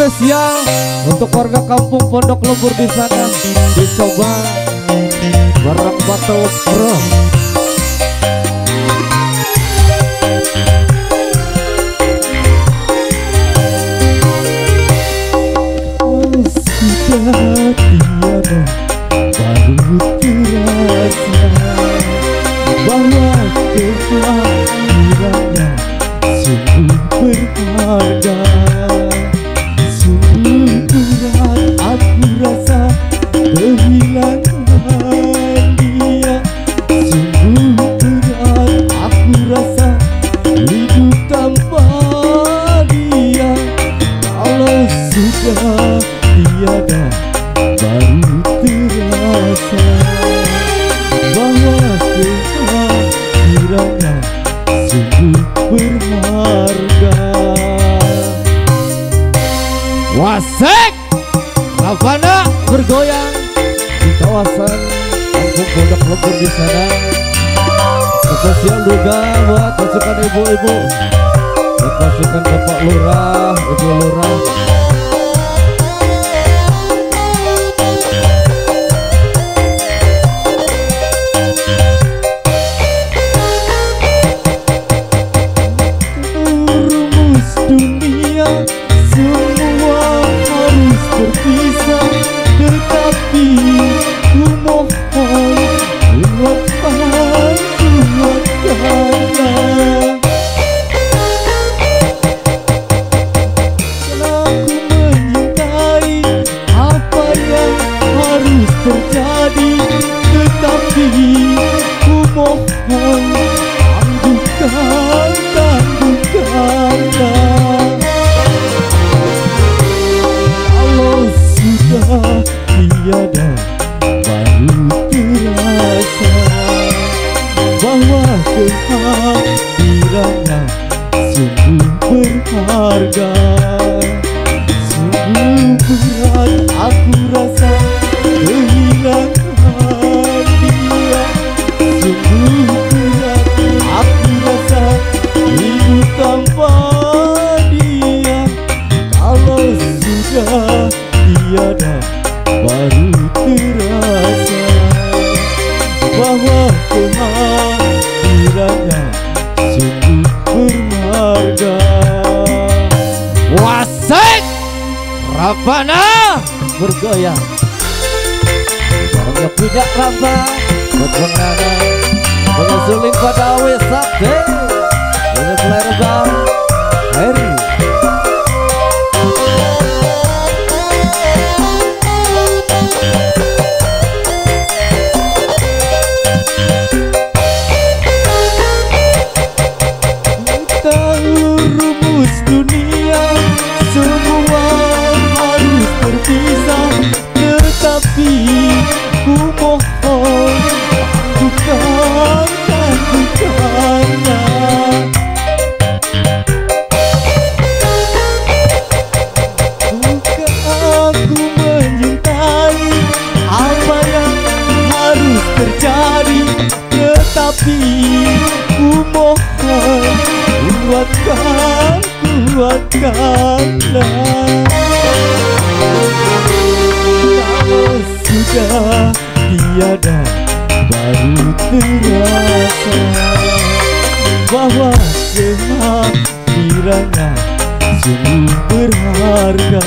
spesial untuk warga kampung Pondok Lembur di sana. Dicoba. Barang batu bro. Sudah tiada baru terasa bahwa kehadirannya sungguh berharga sudah tiada kehadirannya sungguh berharga. Wasek Ravana bergoyang di kawasan kampung Pondok Lembur di sana. Spesial juga buat pasukan ibu-ibu. Pasukan bapak lurah ibu lurah terjadi tetapi ku mohon tangguhkan tangguhkanlah kalau sudah tiada baru terasa bahwa kehadirannya sungguh berharga. Sungguh berat aku rasa baru terasa bahwa kehadirannya sungguh berharga. Wasek Ravana bergoyang Orang yang punya ramba Berpengaruh Mengasuling pada wisakti Ini mulai rebang tetapi ku mohon kuatkan kuatkanlah. Kalau sudah tiada baru terasa bahwa kehadirannya sungguh berharga.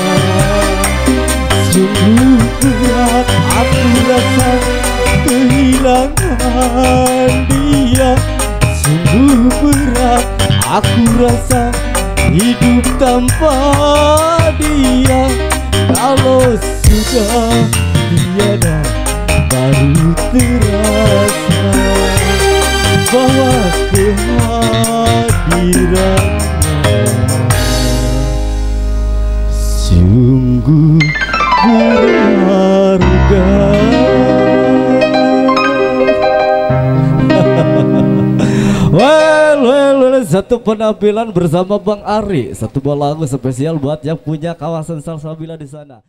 Sungguh berat aku rasa kehilangan dia. Sungguh berat aku rasa hidup tanpa dia. Kalau sudah tiada baru terasa bahwa kehadirannya. Sungguh satu penampilan bersama Bang Ari, satu buah lagu spesial buat yang punya kawasan Salsabila di sana.